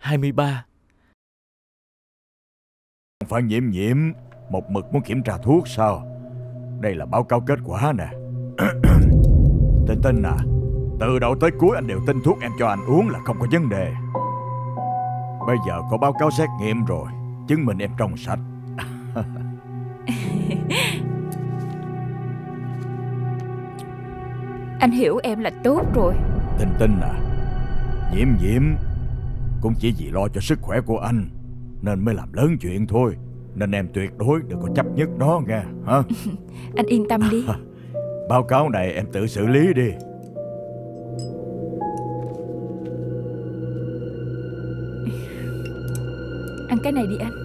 23 Phải nhiễm nhiễm Một mực muốn kiểm tra thuốc sao? Đây là báo cáo kết quả nè. Tinh tinh à. Từ đầu tới cuối anh đều tin thuốc em cho anh uống là không có vấn đề. Bây giờ có báo cáo xét nghiệm rồi Chứng minh em trong sạch. Anh hiểu em là tốt rồi. Tinh tinh à. Nhiễm nhiễm Cũng chỉ vì lo cho sức khỏe của anh Nên mới làm lớn chuyện thôi. Nên em tuyệt đối đừng có chấp nhất nó nghe hả? Anh yên tâm đi. Báo cáo này em tự xử lý đi. Ăn cái này đi anh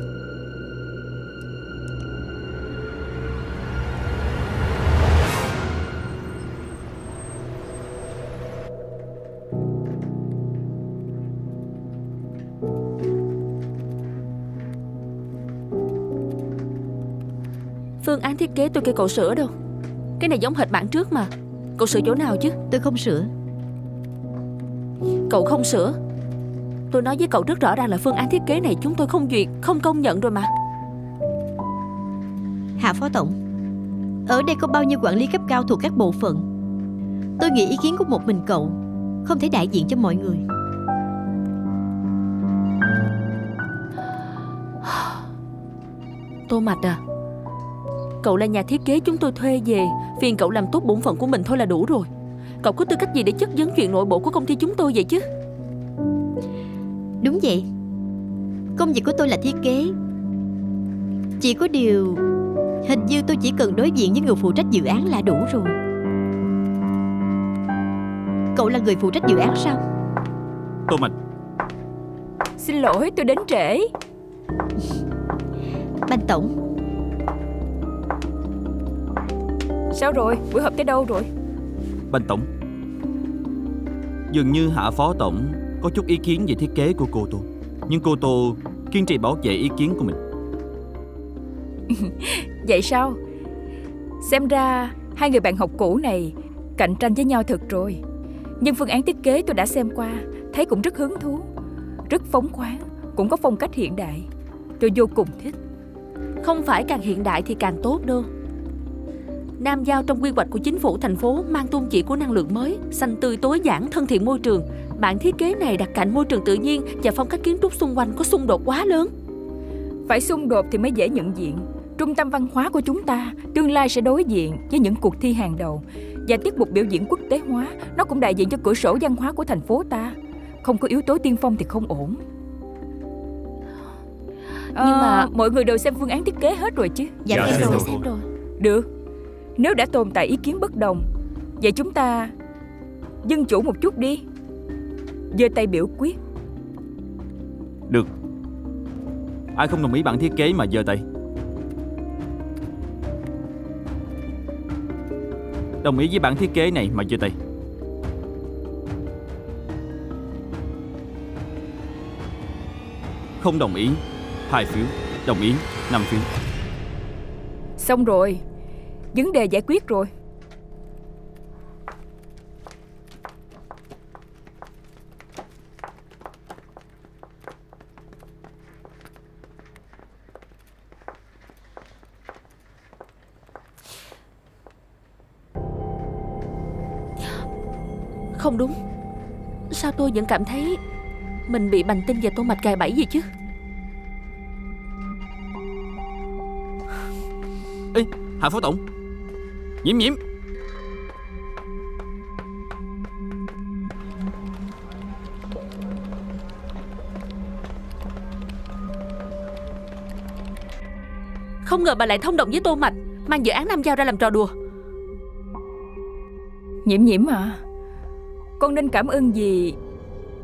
kế tôi kêu cậu sửa đâu. Cái này giống hệt bản trước mà. Cậu sửa chỗ nào chứ? Tôi không sửa. Cậu không sửa. Tôi nói với cậu rất rõ ràng là phương án thiết kế này Chúng tôi không duyệt, không công nhận rồi mà. Hạ Phó Tổng Ở đây có bao nhiêu quản lý cấp cao thuộc các bộ phận? Tôi nghĩ ý kiến của một mình cậu Không thể đại diện cho mọi người. Tô Mạch à Cậu là nhà thiết kế chúng tôi thuê về. Phiền cậu làm tốt bổn phận của mình thôi là đủ rồi. Cậu có tư cách gì để chất vấn chuyện nội bộ của công ty chúng tôi vậy chứ? Đúng vậy. Công việc của tôi là thiết kế. Chỉ có điều Hình như tôi chỉ cần đối diện với người phụ trách dự án là đủ rồi. Cậu là người phụ trách dự án sao? Tô Mạch Xin lỗi tôi đến trễ. Ban Tổng Sao rồi? Buổi họp tới đâu rồi? Ban Tổng. Dường như Hạ Phó Tổng có chút ý kiến về thiết kế của cô Tô. Nhưng cô Tô kiên trì bảo vệ ý kiến của mình. Vậy sao? Xem ra hai người bạn học cũ này Cạnh tranh với nhau thật rồi. Nhưng phương án thiết kế tôi đã xem qua Thấy cũng rất hứng thú Rất phóng khoáng Cũng có phong cách hiện đại. Tôi vô cùng thích. Không phải càng hiện đại thì càng tốt đâu Nam Giao trong quy hoạch của chính phủ thành phố mang tôn chỉ của năng lượng mới, xanh tươi tối giản, thân thiện môi trường. Bản thiết kế này đặt cạnh môi trường tự nhiên và phong cách kiến trúc xung quanh có xung đột quá lớn. Phải xung đột thì mới dễ nhận diện Trung tâm văn hóa của chúng ta Tương lai sẽ đối diện với những cuộc thi hàng đầu Và tiết mục biểu diễn quốc tế hóa Nó cũng đại diện cho cửa sổ văn hóa của thành phố ta Không có yếu tố tiên phong thì không ổn Nhưng mà- Mọi người đều xem phương án thiết kế hết rồi chứ Dạ, Dạ, xem rồi. Xem rồi. Được Nếu đã tồn tại ý kiến bất đồng. Vậy chúng ta Dân chủ một chút đi. Giơ tay biểu quyết. Được. Ai không đồng ý bản thiết kế mà giơ tay? Đồng ý với bản thiết kế này mà giơ tay. Không đồng ý hai phiếu. Đồng ý năm phiếu. Xong rồi Vấn đề giải quyết rồi. Không đúng. Sao tôi vẫn cảm thấy Mình bị bành tinh và tô mạch gài bẫy gì chứ? Ê Hạ Phó Tổng Nhiễm nhiễm. Không ngờ bà lại thông đồng với tô mạch Mang dự án Nam Giao ra làm trò đùa. Nhiễm nhiễm à. Con nên cảm ơn gì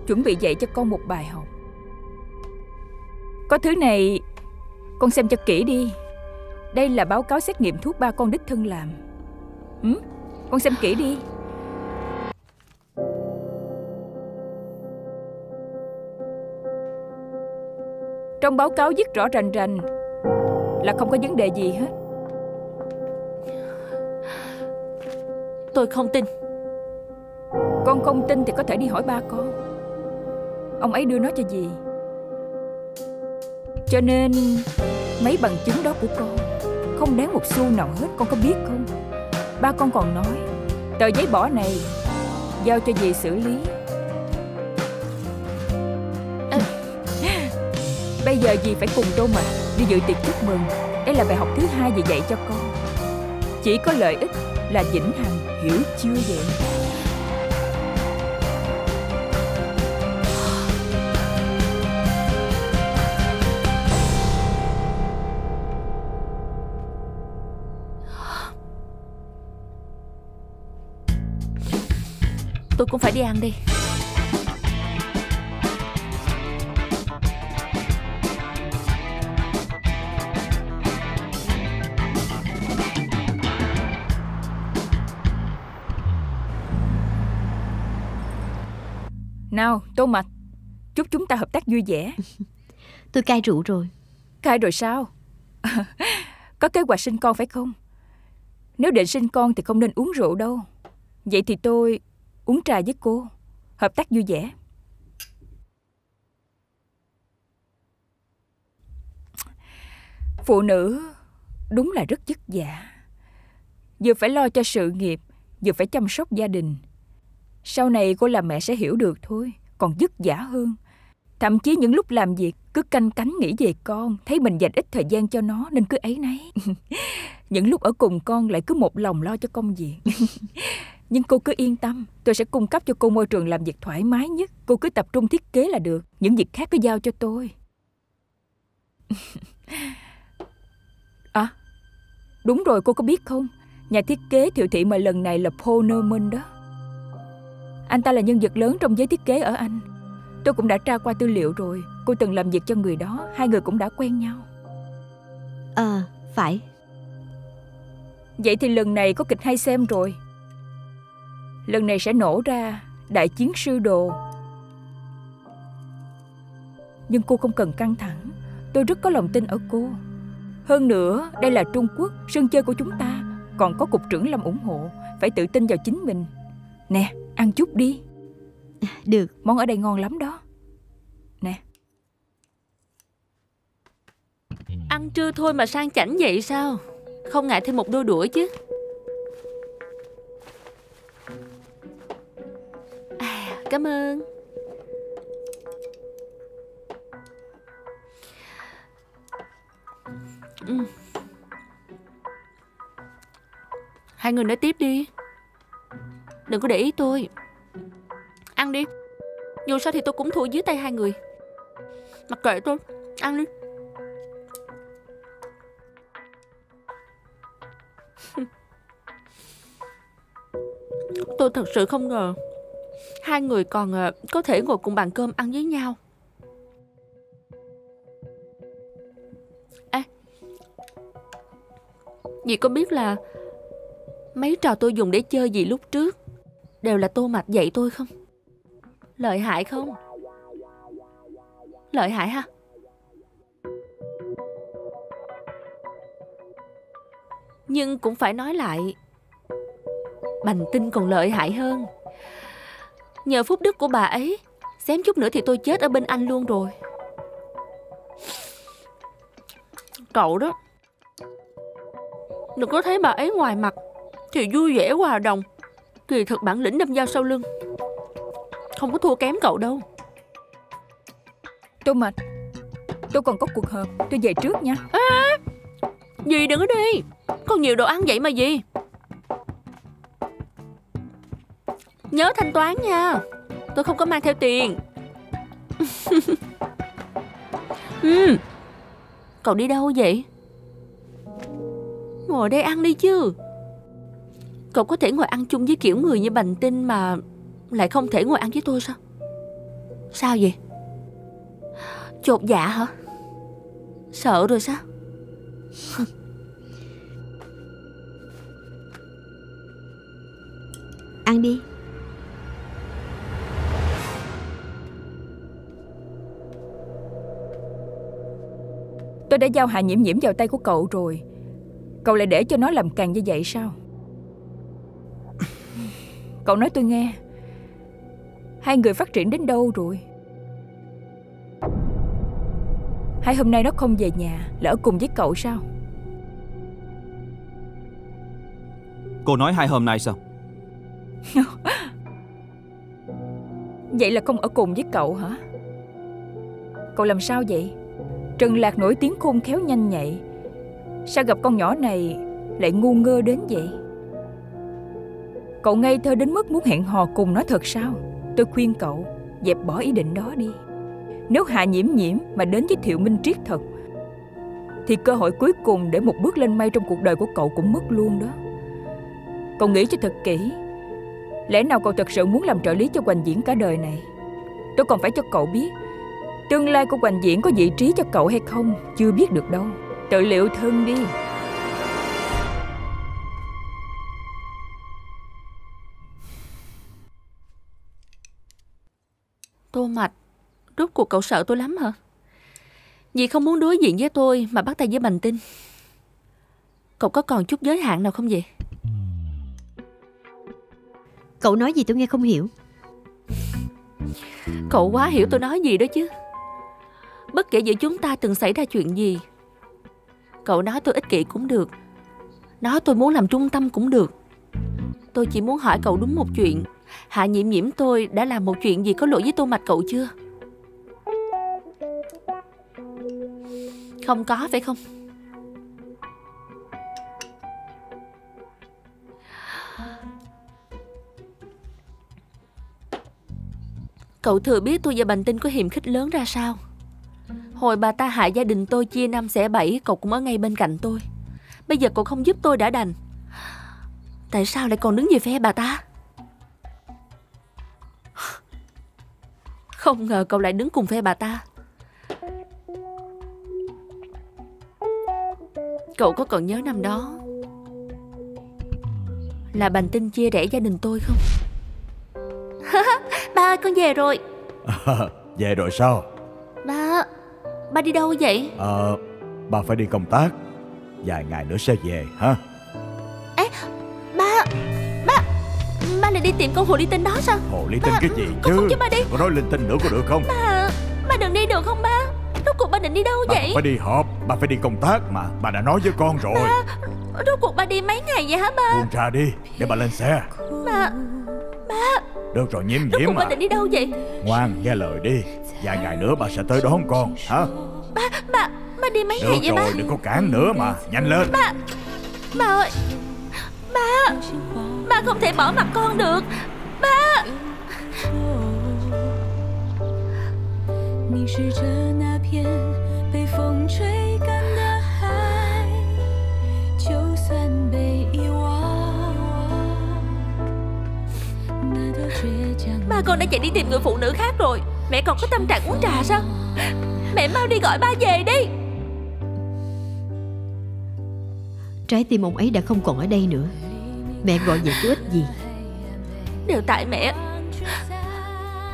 Chuẩn bị dạy cho con một bài học. Có thứ này Con xem cho kỹ đi. Đây là báo cáo xét nghiệm thuốc ba con đích thân làm ừ? Con xem kỹ đi. Trong báo cáo viết rõ rành rành Là không có vấn đề gì hết. Tôi không tin. Con không tin thì có thể đi hỏi ba con. Ông ấy đưa nó cho gì Cho nên mấy bằng chứng đó của con không đáng một xu nào hết con có biết không? Ba con còn nói tờ giấy bỏ này giao cho dì xử lý. À, bây giờ dì phải cùng Tô Mạch đi dự tiệc chúc mừng. Đây là bài học thứ hai dì dạy cho con. Chỉ có lợi ích là vĩnh hằng, hiểu chưa vậy? Cũng phải đi ăn đi Nào, Tô Mạch, chúc chúng ta hợp tác vui vẻ. Tôi cai rượu rồi. Cai rồi sao? Có kế hoạch sinh con phải không? Nếu định sinh con thì không nên uống rượu đâu. Vậy thì tôi uống trà với cô, hợp tác vui vẻ. Phụ nữ đúng là rất vất vả. Vừa phải lo cho sự nghiệp, vừa phải chăm sóc gia đình. Sau này cô làm mẹ sẽ hiểu được thôi, còn vất vả hơn. Thậm chí những lúc làm việc cứ canh cánh nghĩ về con, thấy mình dành ít thời gian cho nó nên cứ ấy nấy. những lúc ở cùng con lại cứ một lòng lo cho công việc. Nhưng cô cứ yên tâm, tôi sẽ cung cấp cho cô môi trường làm việc thoải mái nhất. Cô cứ tập trung thiết kế là được, những việc khác cứ giao cho tôi. à, đúng rồi cô có biết không? Nhà thiết kế Thiệu Thị mà lần này là Paul Norman đó. Anh ta là nhân vật lớn trong giới thiết kế ở Anh. Tôi cũng đã tra qua tư liệu rồi. Cô từng làm việc cho người đó, hai người cũng đã quen nhau. Ờ, à, phải. Vậy thì lần này có kịch hay xem rồi. Lần này sẽ nổ ra đại chiến sư đồ. Nhưng cô không cần căng thẳng. Tôi rất có lòng tin ở cô. Hơn nữa, đây là Trung Quốc, sân chơi của chúng ta. Còn có cục trưởng Lâm ủng hộ. Phải tự tin vào chính mình. Nè, ăn chút đi. Được. Món ở đây ngon lắm đó. Nè. Ăn trưa thôi mà sang chảnh vậy sao? Không ngại thêm một đôi đũa chứ. Cảm ơn. Ừ. Hai người nói tiếp đi. Đừng có để ý tôi. Ăn đi. Dù sao thì tôi cũng thua dưới tay hai người. Mặc kệ tôi. Ăn đi. Tôi thật sự không ngờ. Hai người còn ờ, có thể ngồi cùng bàn cơm ăn với nhau. À. Dì có biết là Mấy trò tôi dùng để chơi gì lúc trước Đều là tô mạch dạy tôi không? Lợi hại không? Lợi hại ha. Nhưng cũng phải nói lại, Bành tinh còn lợi hại hơn. Nhờ phúc đức của bà ấy Xém chút nữa thì tôi chết ở bên anh luôn rồi. Cậu đó. Đừng có thấy bà ấy ngoài mặt Thì vui vẻ hòa đồng. Kỳ thật bản lĩnh đâm dao sau lưng. Không có thua kém cậu đâu. Tô Mạch Tôi còn có cuộc họp Tôi về trước nha. À, Dì đừng có đi. Còn nhiều đồ ăn vậy mà gì Nhớ thanh toán nha. Tôi không có mang theo tiền. Ừ. Cậu đi đâu vậy? Ngồi đây ăn đi chứ. Cậu có thể ngồi ăn chung với kiểu người như Bành Tinh Mà lại không thể ngồi ăn với tôi sao? Sao vậy? Chột dạ hả? Sợ rồi sao? Ăn đi. Tôi đã giao Hạ Nhiễm Nhiễm vào tay của cậu rồi. Cậu lại để cho nó làm càng như vậy sao? Cậu nói tôi nghe. Hai người phát triển đến đâu rồi? Hai hôm nay nó không về nhà Là ở cùng với cậu sao? Cô nói hai hôm nay sao? Vậy là không ở cùng với cậu hả? Cậu làm sao vậy Trần Lạc nổi tiếng khôn khéo nhanh nhạy. Sao gặp con nhỏ này Lại ngu ngơ đến vậy? Cậu ngây thơ đến mức muốn hẹn hò cùng nó thật sao? Tôi khuyên cậu, Dẹp bỏ ý định đó đi. Nếu Hạ Nhiễm Nhiễm mà đến với Thiệu Minh Triết thật, Thì cơ hội cuối cùng để một bước lên mây trong cuộc đời của cậu cũng mất luôn đó. Cậu nghĩ cho thật kỹ, Lẽ nào cậu thật sự muốn làm trợ lý cho Hoành Diễn cả đời này? Tôi còn phải cho cậu biết Tương lai của Hoành Diễn có vị trí cho cậu hay không Chưa biết được đâu Tự liệu thân đi Tô Mạch, rốt cuộc cậu sợ tôi lắm hả? Vì không muốn đối diện với tôi mà bắt tay với Bành Tinh. Cậu có còn chút giới hạn nào không vậy? Cậu nói gì tôi nghe không hiểu Cậu quá hiểu tôi nói gì đó chứ. Bất kể giữa chúng ta từng xảy ra chuyện gì, cậu nói tôi ích kỷ cũng được. Nói tôi muốn làm trung tâm cũng được. Tôi chỉ muốn hỏi cậu đúng một chuyện. Hạ nhiễm nhiễm tôi đã làm một chuyện gì có lỗi với tô mạch cậu chưa? Không có phải không? Cậu thừa biết tôi và Bành Tinh có hiềm khích lớn ra sao Hồi bà ta hại gia đình tôi chia năm xẻ bảy Cậu cũng ở ngay bên cạnh tôi. Bây giờ cậu không giúp tôi đã đành. Tại sao lại còn đứng về phe bà ta? Không ngờ cậu lại đứng cùng phe bà ta. Cậu có còn nhớ năm đó Là Bành Tinh chia rẽ gia đình tôi không? Ba con về rồi. Về rồi sao? Ba Ba đi đâu vậy? Ờ Bà phải đi công tác. Vài ngày nữa sẽ về ha? Ba Ba Ba lại đi tìm con hồ ly tinh đó sao? Hồ ly tinh Ba, cái gì con chứ? không cho ba đi. Có nói linh tinh nữa có được không? Ba Ba đừng đi được không ba? Rốt cuộc ba định đi đâu Bà vậy? phải đi họp Bà phải đi công tác mà. Bà đã nói với con rồi. Rốt cuộc ba đi mấy ngày vậy hả ba? Buông ra đi Để bà lên xe. Ba Được rồi nhiễm Rốt nhiễm cuộc ba mà định đi đâu vậy Ngoan nghe lời đi Vài ngày nữa bà sẽ tới đón con hả Ba Ba Ba đi mấy Được ngày vậy ba rồi đừng có cản nữa mà Nhanh lên Ba ơi Ba Ba không thể bỏ mặt con được Ba 凝视着那片被风吹 Con đã chạy đi tìm người phụ nữ khác rồi. Mẹ còn có tâm trạng uống trà sao? Mẹ mau đi gọi ba về đi. Trái tim ông ấy đã không còn ở đây nữa. Mẹ gọi về có ích gì? Đều tại mẹ.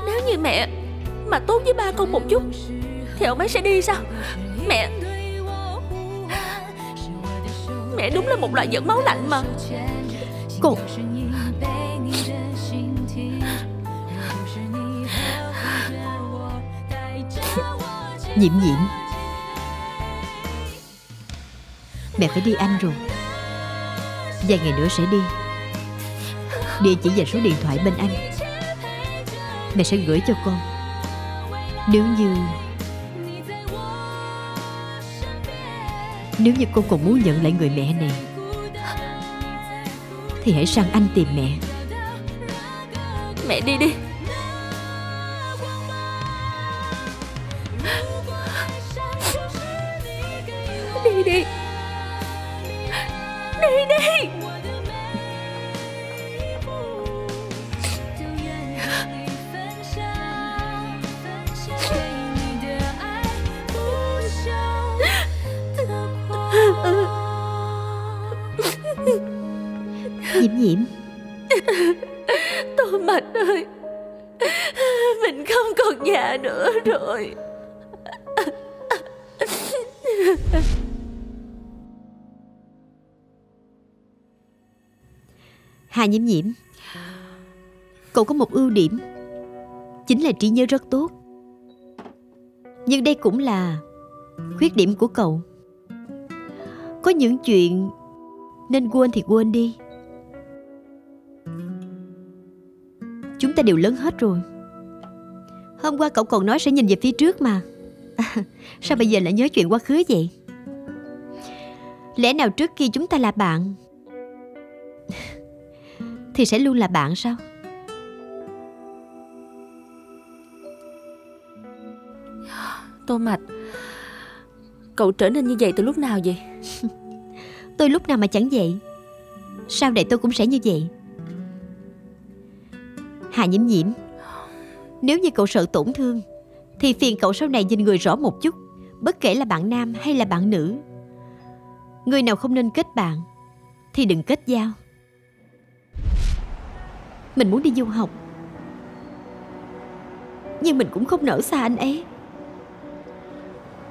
Nếu như mẹ Mà tốt với ba con một chút Thì ông ấy sẽ đi sao? Mẹ Mẹ đúng là một loại giỡn máu lạnh mà. Con Nhiễm nhiễm. Mẹ phải đi Anh rồi. Vài ngày nữa sẽ đi. Địa chỉ và số điện thoại bên anh. Mẹ sẽ gửi cho con. Nếu như Nếu như con còn muốn nhận lại người mẹ này, Thì hãy sang anh tìm mẹ. Mẹ đi đi. Đi nhiễm nhiễm Cậu có một ưu điểm, Chính là trí nhớ rất tốt. Nhưng đây cũng là khuyết điểm của cậu. Có những chuyện nên quên thì quên đi. Chúng ta đều lớn hết rồi. Hôm qua cậu còn nói sẽ nhìn về phía trước mà. Sao bây giờ lại nhớ chuyện quá khứ vậy? Lẽ nào trước kia chúng ta là bạn thì sẽ luôn là bạn sao? Tô Mạch Cậu trở nên như vậy từ lúc nào vậy? Tôi lúc nào mà chẳng vậy. Sau này tôi cũng sẽ như vậy. Hà nhiễm nhiễm Nếu như cậu sợ tổn thương Thì phiền cậu sau này nhìn người rõ một chút Bất kể là bạn nam hay là bạn nữ. Người nào không nên kết bạn Thì đừng kết giao mình muốn đi du học. Nhưng mình cũng không nỡ xa anh ấy.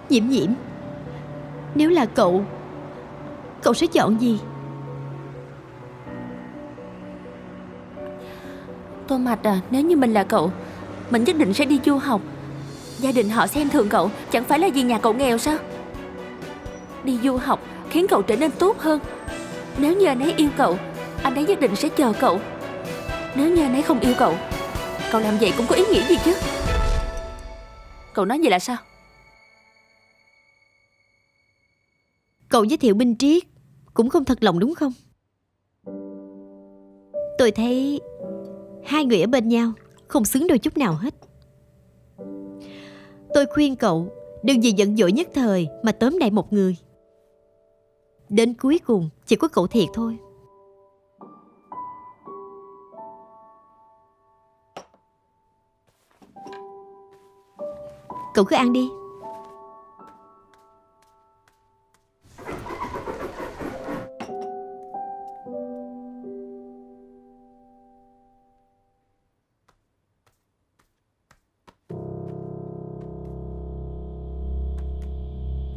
Nhiễm nhiễm, Nếu là cậu Cậu sẽ chọn gì? Tô Mạch à Nếu như mình là cậu, Mình nhất định sẽ đi du học. Gia đình họ xem thường cậu, Chẳng phải là vì nhà cậu nghèo sao? Đi du học khiến cậu trở nên tốt hơn. Nếu như anh ấy yêu cậu, Anh ấy nhất định sẽ chờ cậu. Nếu như anh ấy không yêu cậu Cậu làm vậy cũng có ý nghĩa gì chứ? Cậu nói vậy là sao? Cậu giới thiệu Minh Triết Cũng không thật lòng đúng không? Tôi thấy Hai người ở bên nhau Không xứng đôi chút nào hết. Tôi khuyên cậu Đừng vì giận dỗi nhất thời Mà tóm đại một người. Đến cuối cùng chỉ có cậu thiệt thôi. Cậu cứ ăn đi.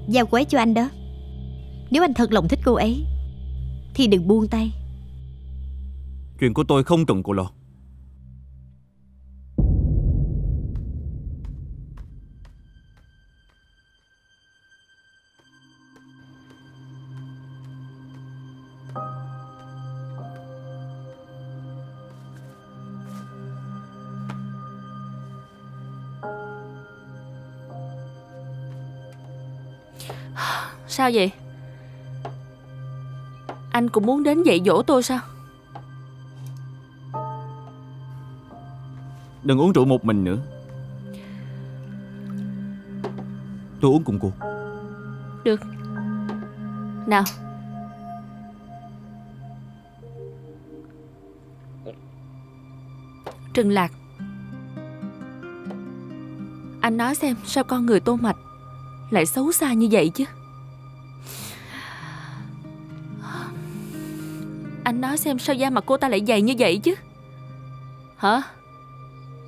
Giao cô ấy cho anh đó. Nếu anh thật lòng thích cô ấy, Thì đừng buông tay. Chuyện của tôi không cần cô lo Sao vậy? Anh cũng muốn đến dạy dỗ tôi sao? Đừng uống rượu một mình nữa. Tôi uống cùng cô. Được. Nào. Trừng Lạc. Anh nói xem sao con người tô mạch Lại xấu xa như vậy chứ? Anh nói xem sao da mặt cô ta lại dày như vậy chứ? Hả?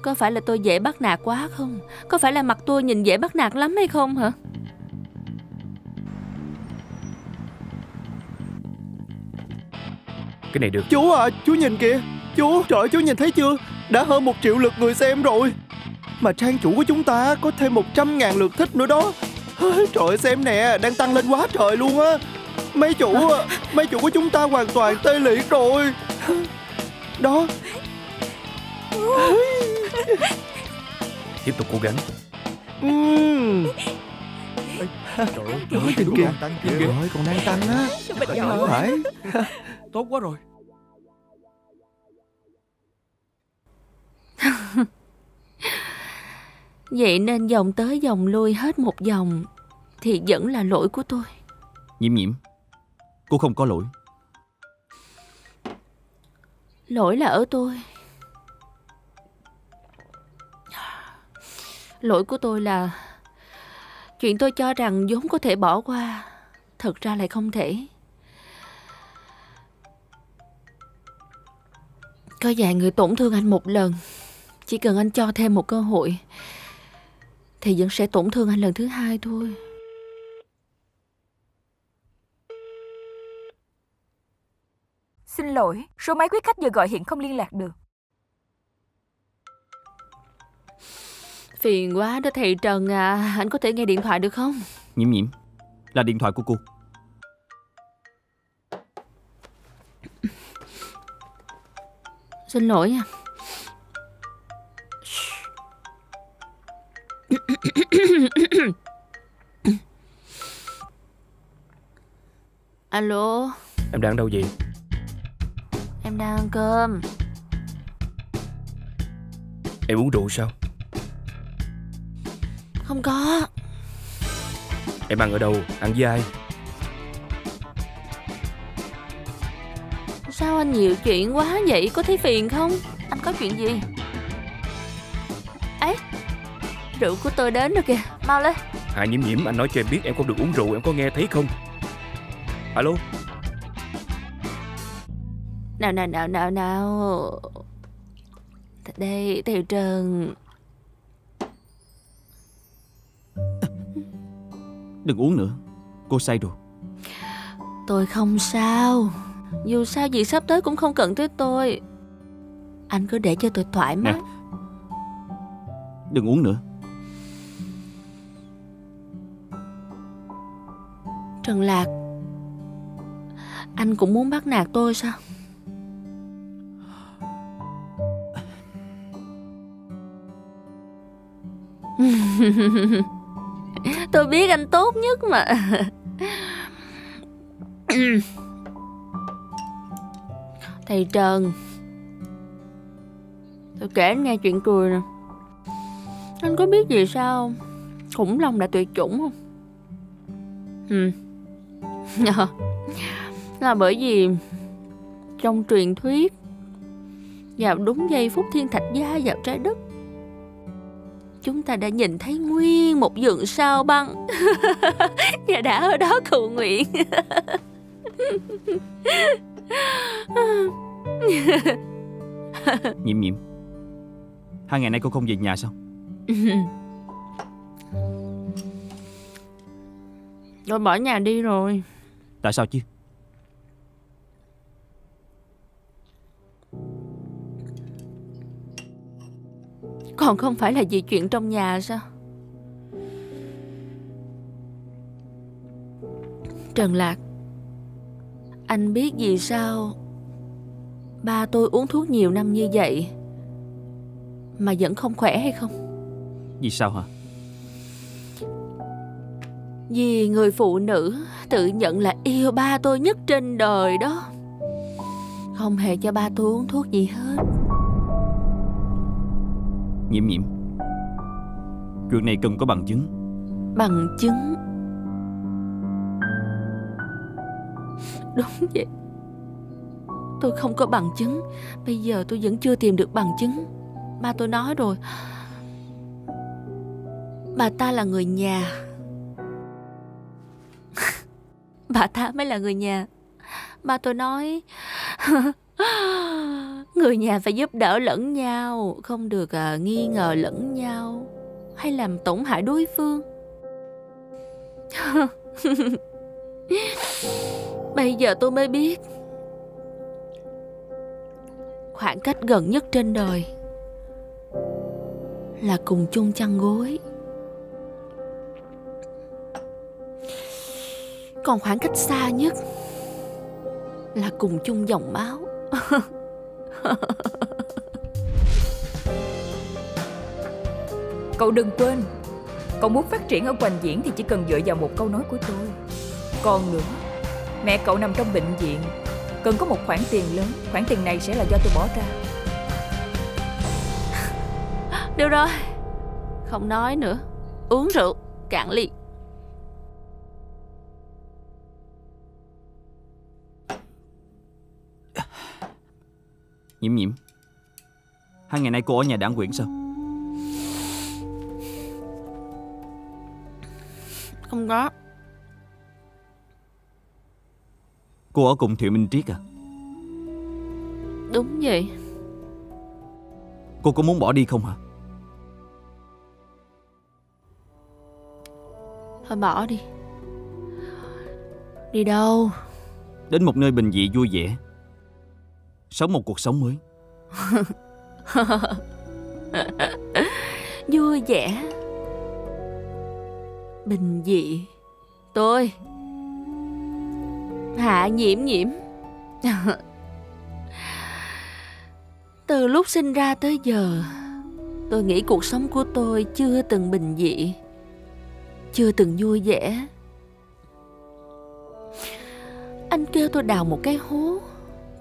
Có phải là tôi dễ bắt nạt quá không? Có phải là mặt tôi nhìn dễ bắt nạt lắm hay không hả? Cái này được. Chú à, chú nhìn kìa. Chú, trời ơi, chú nhìn thấy chưa? Đã hơn một triệu lượt người xem rồi. Mà trang chủ của chúng ta có thêm 100 ngàn lượt thích nữa đó Trời ơi, xem nè, đang tăng lên quá trời luôn á. Mấy chủ, mấy chủ của chúng ta hoàn toàn tê liệt rồi. Đó. Tiếp tục cố gắng. Uhm. Trời ơi Trời ơi, kìa. đang tăng kìa. Trời ơi, còn đang tăng á. Không phải. Tốt quá rồi Vậy nên dòng tới dòng lui hết một dòng Thì vẫn là lỗi của tôi. Nhiễm nhiễm Cô không có lỗi. Lỗi là ở tôi. Lỗi của tôi là Chuyện tôi cho rằng vốn có thể bỏ qua Thật ra lại không thể. Có vài người tổn thương anh một lần Chỉ cần anh cho thêm một cơ hội Thì vẫn sẽ tổn thương anh lần thứ hai thôi. Xin lỗi, số máy quý khách vừa gọi hiện không liên lạc được. Phiền quá đó thầy Trần à Anh có thể nghe điện thoại được không? Nhiễm nhiễm Là điện thoại của cô. Xin lỗi nha Alo? Em đang đâu vậy? Em đang ăn cơm. Em uống rượu sao? Không có. Em ăn ở đâu? Ăn với ai? Sao anh nhiều chuyện quá vậy? Có thấy phiền không? Anh có chuyện gì Rượu của tôi đến rồi kìa. Mau lên. À nhiễm nhiễm anh nói cho em biết em không được uống rượu Em có nghe thấy không? Alo? Nào nào nào nào nào. Đây thầy Trần. Đừng uống nữa. Cô say rồi. Tôi không sao. Dù sao gì sắp tới cũng không cần tới tôi. Anh cứ để cho tôi thoải mái. Nè. Đừng uống nữa Trần Lạc. Anh cũng muốn bắt nạt tôi sao? Tôi biết anh tốt nhất mà. Thầy Trần. Tôi kể anh nghe chuyện cười nè. Anh có biết gì sao không? Khủng long đã tuyệt chủng không? Ừ là bởi vì Trong truyền thuyết Vào đúng giây phút thiên thạch gia vào trái đất Chúng ta đã nhìn thấy nguyên một vườn sao băng. Và đã ở đó cầu nguyện. Nhiễm nhiễm Hai ngày nay cô không về nhà sao? Tôi bỏ nhà đi rồi Tại sao chứ? Còn không phải là vì chuyện trong nhà sao? Trần Lạc Anh biết vì sao Ba tôi uống thuốc nhiều năm như vậy Mà vẫn không khỏe hay không? Vì sao hả Vì người phụ nữ tự nhận là yêu ba tôi nhất trên đời đó. Không hề cho ba tôi uống thuốc gì hết. Nhiễm nhiễm. Chuyện này cần có bằng chứng. Bằng chứng. Đúng vậy. Tôi không có bằng chứng. Bây giờ tôi vẫn chưa tìm được bằng chứng. Ba tôi nói rồi. Bà ta là người nhà Bà ta mới là người nhà. Mà tôi nói Người nhà phải giúp đỡ lẫn nhau Không được à, nghi ngờ lẫn nhau Hay làm tổn hại đối phương. Bây giờ tôi mới biết Khoảng cách gần nhất trên đời Là cùng chung chăn gối. Còn khoảng cách xa nhất Là cùng chung dòng máu. Cậu đừng quên Cậu muốn phát triển ở Hoành Diễn Thì chỉ cần dựa vào một câu nói của tôi. Còn nữa Mẹ cậu nằm trong bệnh viện Cần có một khoản tiền lớn Khoản tiền này sẽ là do tôi bỏ ra. Được rồi Không nói nữa. Uống rượu Cạn ly Nhiễm nhiễm. Hai ngày nay cô ở nhà đảng quyển sao? Không có. Cô ở cùng Thiệu Minh Triết à? Đúng vậy. Cô có muốn bỏ đi không hả? Thôi bỏ đi. Đi đâu? Đến một nơi bình dị vui vẻ Sống một cuộc sống mới. Vui vẻ. Bình dị. Tôi. Hạ nhiễm nhiễm. Từ lúc sinh ra tới giờ, tôi nghĩ cuộc sống của tôi chưa từng bình dị, chưa từng vui vẻ. Anh kêu tôi đào một cái hố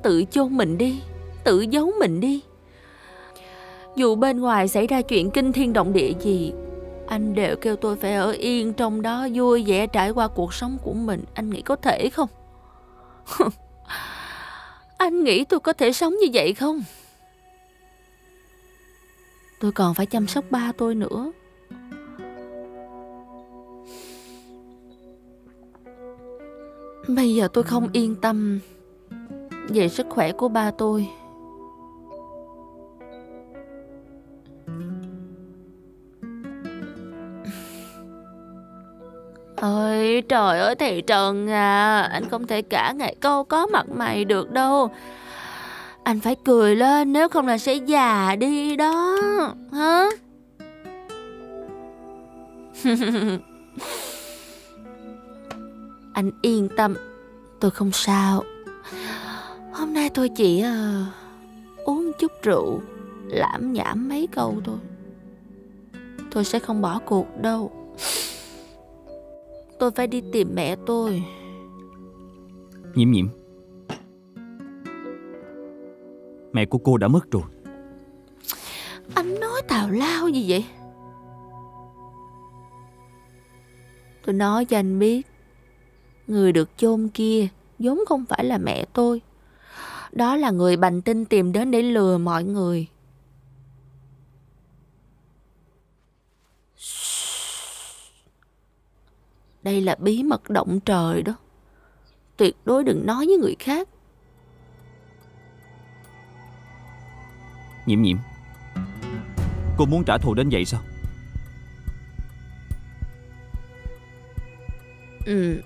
tự chôn mình đi, tự giấu mình đi. Dù bên ngoài xảy ra chuyện kinh thiên động địa gì, anh đều kêu tôi phải ở yên trong đó vui vẻ trải qua cuộc sống của mình. Anh nghĩ có thể không? Anh nghĩ tôi có thể sống như vậy không? Tôi còn phải chăm sóc ba tôi nữa. Bây giờ tôi không yên tâm về sức khỏe của ba tôi. Ôi, trời ơi, thầy Trần à Anh không thể cả ngày câu có mặt mày được đâu. Anh phải cười lên, Nếu không là sẽ già đi đó, Hả? Anh yên tâm, Tôi không sao. Hôm nay tôi chỉ uh, uống chút rượu Lãm nhảm mấy câu thôi. Tôi sẽ không bỏ cuộc đâu. Tôi phải đi tìm mẹ tôi. Nhiễm nhiễm Mẹ của cô đã mất rồi. Anh nói tào lao gì vậy? Tôi nói cho anh biết Người được chôn kia vốn không phải là mẹ tôi Đó là người bành tinh tìm đến để lừa mọi người. Đây là bí mật động trời đó. Tuyệt đối đừng nói với người khác. Nhiễm nhiễm Cô muốn trả thù đến vậy sao? Ừ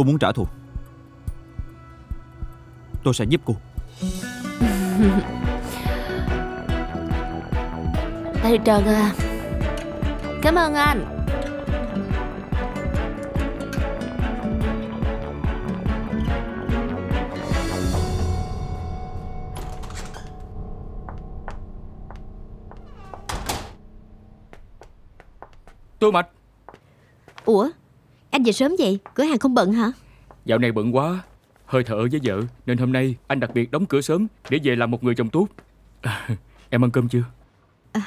Cô muốn trả thù. Tôi sẽ giúp cô. Thầy Trần à Cảm ơn anh. Tôi Mạch Ủa Anh về sớm vậy? Cửa hàng không bận hả? Dạo này bận quá. Hơi thở với vợ Nên hôm nay anh đặc biệt đóng cửa sớm Để về làm một người chồng tốt. À, Em ăn cơm chưa? À,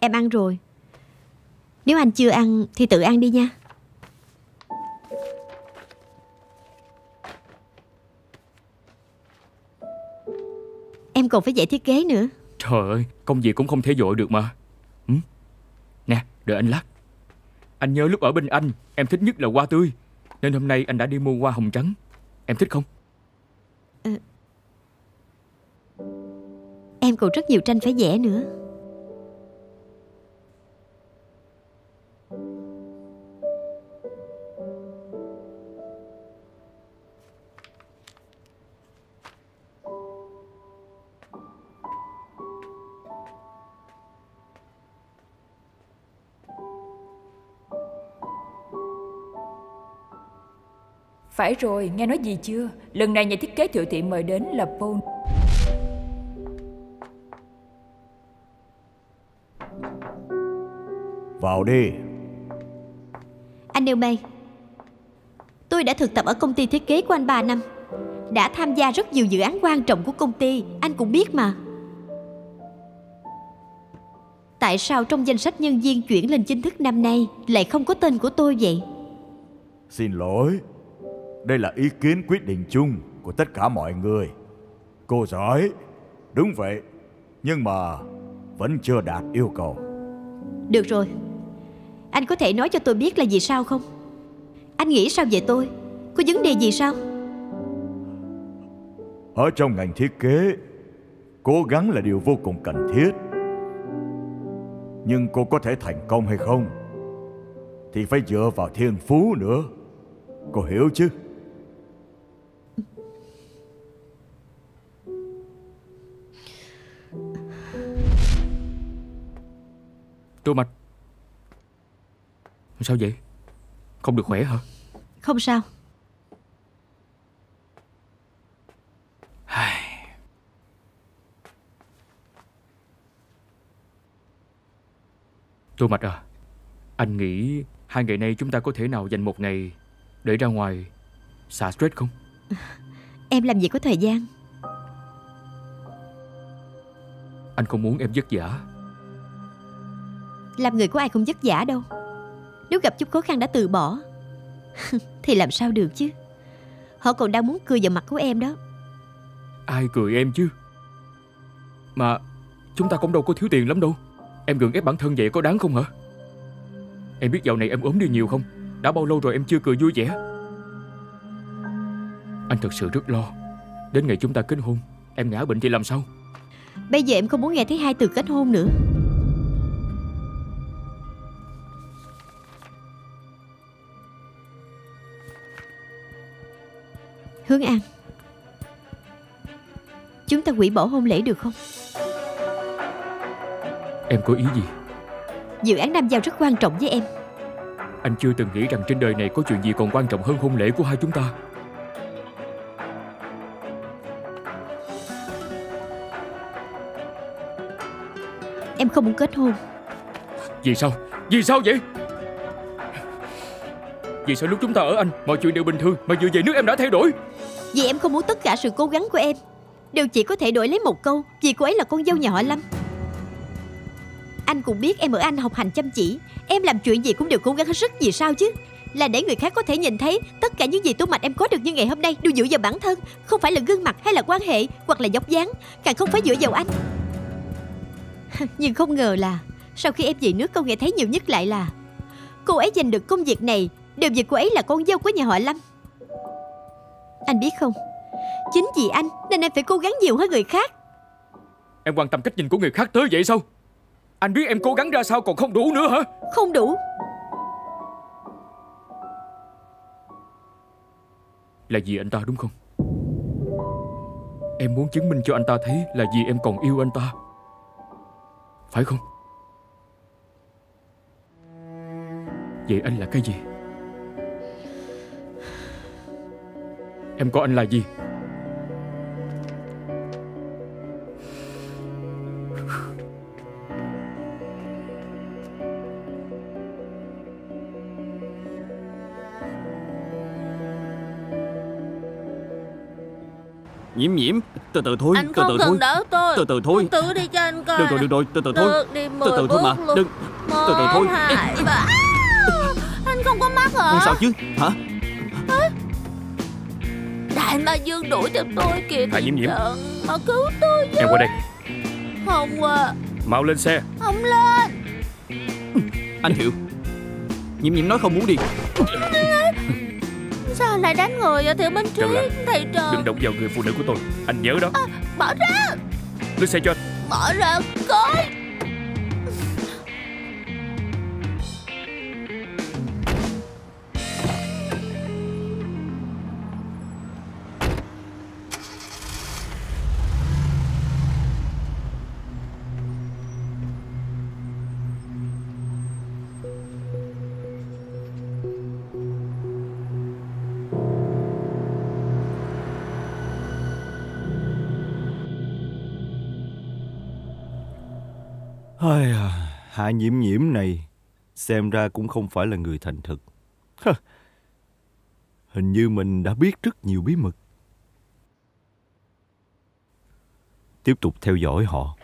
Em ăn rồi. Nếu anh chưa ăn thì tự ăn đi nha. Em còn phải dạy thiết kế nữa. Trời ơi Công việc cũng không thể dội được mà. Ừ? Nè đợi anh lát anh nhớ lúc ở bên anh Em thích nhất là hoa tươi. Nên hôm nay anh đã đi mua hoa hồng trắng. Em thích không? À, em còn rất nhiều tranh phải vẽ nữa. Phải rồi, nghe nói gì chưa? Lần này nhà thiết kế thiệu thị mời đến là Paul. Vào đi. Anh Newman, tôi đã thực tập ở công ty thiết kế của anh 3 năm. Đã tham gia rất nhiều dự án quan trọng của công ty, anh cũng biết mà. Tại sao trong danh sách nhân viên chuyển lên chính thức năm nay lại không có tên của tôi vậy? Xin lỗi, đây là ý kiến quyết định chung của tất cả mọi người. Cô giỏi, đúng vậy, nhưng mà vẫn chưa đạt yêu cầu. Được rồi, anh có thể nói cho tôi biết là vì sao không? Anh nghĩ sao về tôi? Có vấn đề gì sao? Ở trong ngành thiết kế, cố gắng là điều vô cùng cần thiết. Nhưng cô có thể thành công hay không Thì phải dựa vào thiên phú nữa Cô hiểu chứ Tô Mạch Sao vậy? Không được khỏe hả? Không sao. Tô Mạch à. Anh nghĩ hai ngày nay chúng ta có thể nào dành một ngày Để ra ngoài Xả stress không? Em làm gì có thời gian? Anh không muốn em vất vả Làm người của ai không vất vả đâu. Nếu gặp chút khó khăn đã từ bỏ Thì làm sao được chứ? Họ còn đang muốn cười vào mặt của em đó. Ai cười em chứ? Mà chúng ta cũng đâu có thiếu tiền lắm đâu. Em gượng ép bản thân vậy có đáng không hả? Em biết dạo này em ốm đi nhiều không? Đã bao lâu rồi em chưa cười vui vẻ? Anh thật sự rất lo. Đến ngày chúng ta kết hôn Em ngã bệnh thì làm sao? Bây giờ em không muốn nghe thấy hai từ kết hôn nữa Hướng An. Chúng ta hủy bỏ hôn lễ được không? Em có ý gì? Dự án Nam Giao rất quan trọng với em. Anh chưa từng nghĩ rằng trên đời này có chuyện gì còn quan trọng hơn hôn lễ của hai chúng ta. Em không muốn kết hôn. Vì sao? Vì sao vậy vì sao lúc chúng ta ở Anh? Mọi chuyện đều bình thường, Mà vừa về nước em đã thay đổi. Vì em không muốn tất cả sự cố gắng của em. Đều chỉ có thể đổi lấy một câu, Vì cô ấy là con dâu nhà họ Lâm. Anh cũng biết em ở Anh học hành chăm chỉ. Em làm chuyện gì cũng đều cố gắng hết sức, Vì sao chứ? Là để người khác có thể nhìn thấy Tất cả những gì Tô Mạch em có được như ngày hôm nay, Đều dựa vào bản thân, Không phải là gương mặt hay là quan hệ, Hoặc là dốc dáng, Càng không phải dựa vào anh. Nhưng không ngờ là, Sau khi em về nước câu nghe thấy nhiều nhất lại là, Cô ấy giành được công việc này Đều vì cô ấy là con dâu của nhà họ Lâm. Anh biết không? Chính vì anh nên em phải cố gắng nhiều hơn người khác. Em quan tâm cách nhìn của người khác tới vậy sao? Anh biết em cố gắng ra sao còn không đủ nữa hả? Không đủ. Là vì anh ta đúng không? Em muốn chứng minh cho anh ta thấy Là vì em còn yêu anh ta. Phải không? Vậy anh là cái gì Em có anh là gì? Nhiễm nhiễm. Từ từ thôi Anh Từ không từ cần thôi. đỡ tôi. Từ từ thôi. Tự đi cho anh coi Được rồi được rồi. Từ từ thôi. Được đi Từ từ thôi mà. Đừng. Từ từ thôi. Hai, ba. Anh không có mắt hả? Không sao chứ. Hả Đại ma dương đuổi theo tôi kìa Hả, Nhiễm Nhiễm? Mà cứu tôi với. Em qua đây. Không à. Mau lên xe. Không lên. Anh hiểu Nhiễm nhiễm nói không muốn đi. Sao lại đánh người vậy Thiệu Minh Trần Triết Thầy Trần Đừng động vào người phụ nữ của tôi. Anh nhớ đó. Bỏ ra. Lên xe cho anh. Bỏ ra coi Hạ nhiễm nhiễm này Xem ra cũng không phải là người thành thực. Hơ, Hình như mình đã biết rất nhiều bí mật. Tiếp tục theo dõi họ.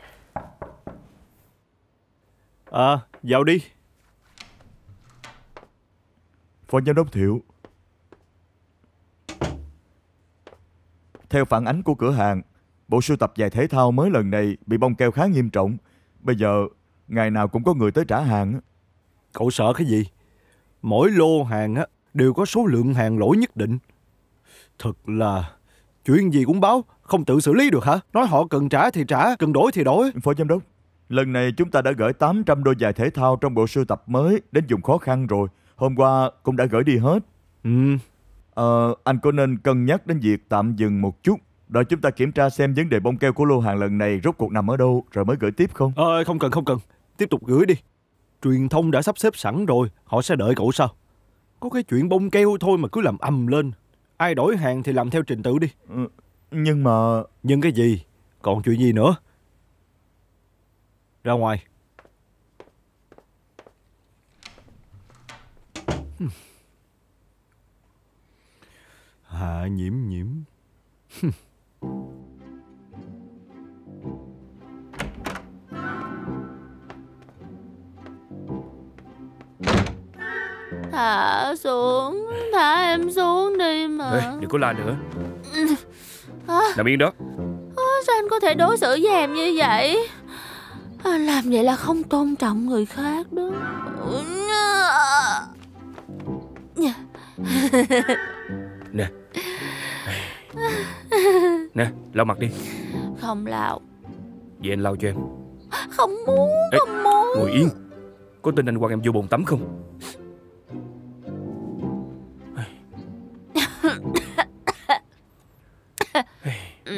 À, vào đi. Phó Giám đốc Thiệu. Theo phản ánh của cửa hàng Bộ sưu tập giày thể thao mới lần này Bị bong keo khá nghiêm trọng. Bây giờ ngày nào cũng có người tới trả hàng. Cậu sợ cái gì? Mỗi lô hàng á đều có số lượng hàng lỗi nhất định. Thật là chuyện gì cũng báo, không tự xử lý được hả? Nói họ cần trả thì trả, cần đổi thì đổi. Phó Giám đốc Lần này chúng ta đã gửi 800 đôi giày thể thao Trong bộ sưu tập mới đến vùng khó khăn rồi Hôm qua cũng đã gửi đi hết. Ừ, Ờ, anh có nên cân nhắc đến việc tạm dừng một chút Đợi chúng ta kiểm tra xem vấn đề bông keo của lô hàng lần này rốt cuộc nằm ở đâu Rồi mới gửi tiếp không ờ, không cần không cần. Tiếp tục gửi đi. Truyền thông đã sắp xếp sẵn rồi, họ sẽ đợi cậu sao? Có cái chuyện bông keo thôi mà cứ làm ầm lên. Ai đổi hàng thì làm theo trình tự đi. Ừ, Nhưng mà Nhưng cái gì? Còn chuyện gì nữa? Ra ngoài. Hạ nhiễm nhiễm. Thả xuống Thả em xuống đi mà. Ê, đừng có la nữa. À, Nằm yên đó. Sao anh có thể đối xử với em như vậy? À, Làm vậy là không tôn trọng người khác đó. Nè. Nè, lau mặt đi. Không lao Vậy anh lau cho em. Không muốn Ê, Không muốn. Ngồi yên. Có tin anh quăng em vô bồn tắm không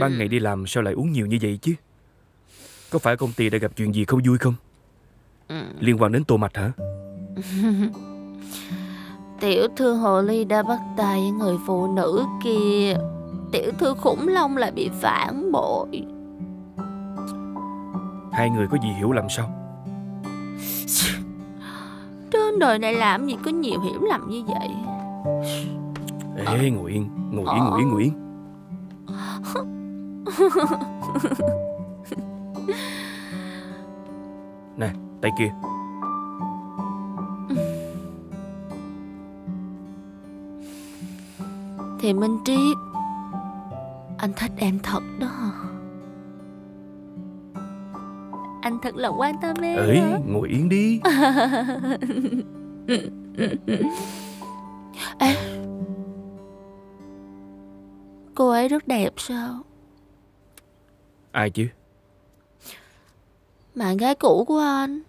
Ban ngày đi làm sao lại uống nhiều như vậy chứ? Có phải công ty đã gặp chuyện gì không vui không? Liên quan đến tô mạch hả? Tiểu thư hồ ly đã bắt tay với người phụ nữ kia. Tiểu thư khủng long lại bị phản bội. Hai người có gì hiểu lầm sao? Trên đời này làm gì có nhiều hiểu lầm như vậy? Ê ngồi yên Ngồi yên Nè tay kia. Thì Minh Triết Anh thích em thật đó. Anh thật là quan tâm em Ê hả? ngồi yên đi. Ê Cô ấy rất đẹp sao Ai chứ? Bạn gái cũ của anh.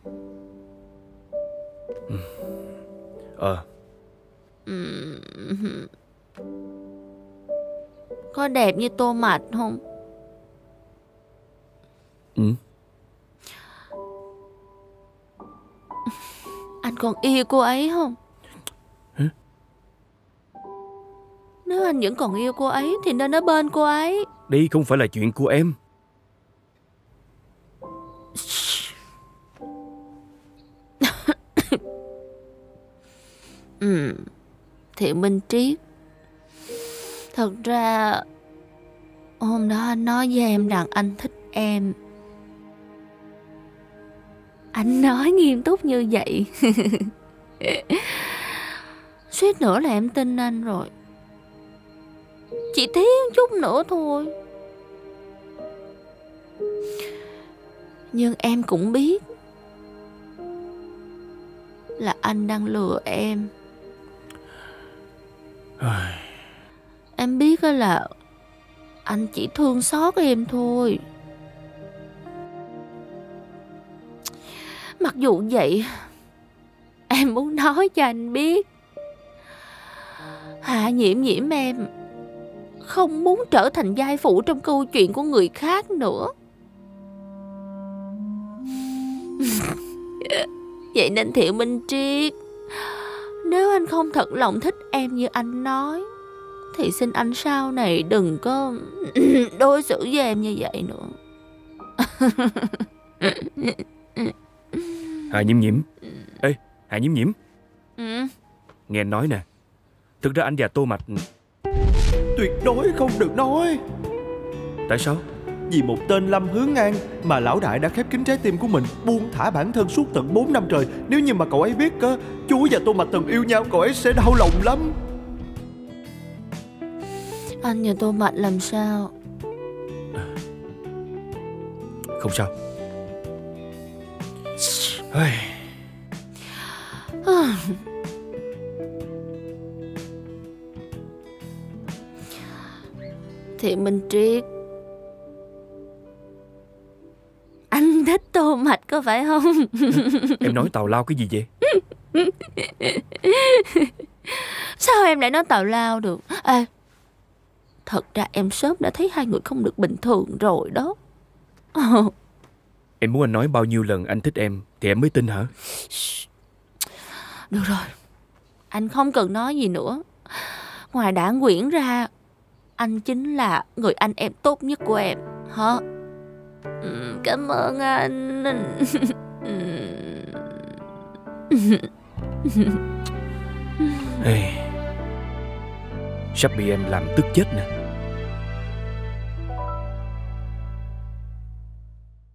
Ờ. Ừm. Có đẹp như tô mạch không? Ừ. Anh còn yêu cô ấy không? Hả? Nếu anh vẫn còn yêu cô ấy Thì nên ở bên cô ấy. Đây không phải là chuyện của em Ừ Thiện Minh Triết. Thật ra, Hôm đó anh nói với em rằng anh thích em. Anh nói nghiêm túc như vậy. Suýt nữa là em tin anh rồi. Chỉ thiếu chút nữa thôi. Nhưng em cũng biết Là anh đang lừa em. Em biết là Anh chỉ thương xót em thôi. Mặc dù vậy Em muốn nói cho anh biết. Hạ nhiễm nhiễm em Không muốn trở thành giai phụ trong câu chuyện của người khác nữa Vậy nên Thiệu Minh Triết Nếu anh không thật lòng thích em như anh nói Thì xin anh sau này đừng có đối xử với em như vậy nữa. Hà nhiễm nhiễm. Ê Hà nhiễm nhiễm. Ừ. Nghe anh nói nè Thực ra anh và Tô Mạch Tuyệt đối không được nói. Tại sao Vì một tên Lâm Hướng An Mà lão đại đã khép kín trái tim của mình Buông thả bản thân suốt tận 4 năm trời. Nếu như mà cậu ấy biết á Chú và Tô Mạch từng yêu nhau Cậu ấy sẽ đau lòng lắm. Anh và Tô Mạch làm sao? Không sao. Thì Minh Triết Mạch có phải không? Em nói tào lao cái gì vậy? Sao em lại nói tào lao được? Ê Thật ra em sớm đã thấy hai người không được bình thường rồi đó. Em muốn anh nói bao nhiêu lần anh thích em Thì em mới tin hả? Được rồi Anh không cần nói gì nữa. Ngoài đảng quyển ra Anh chính là người anh em tốt nhất của em. Hả Cảm ơn anh. Ê, Sắp bị em làm tức chết nè.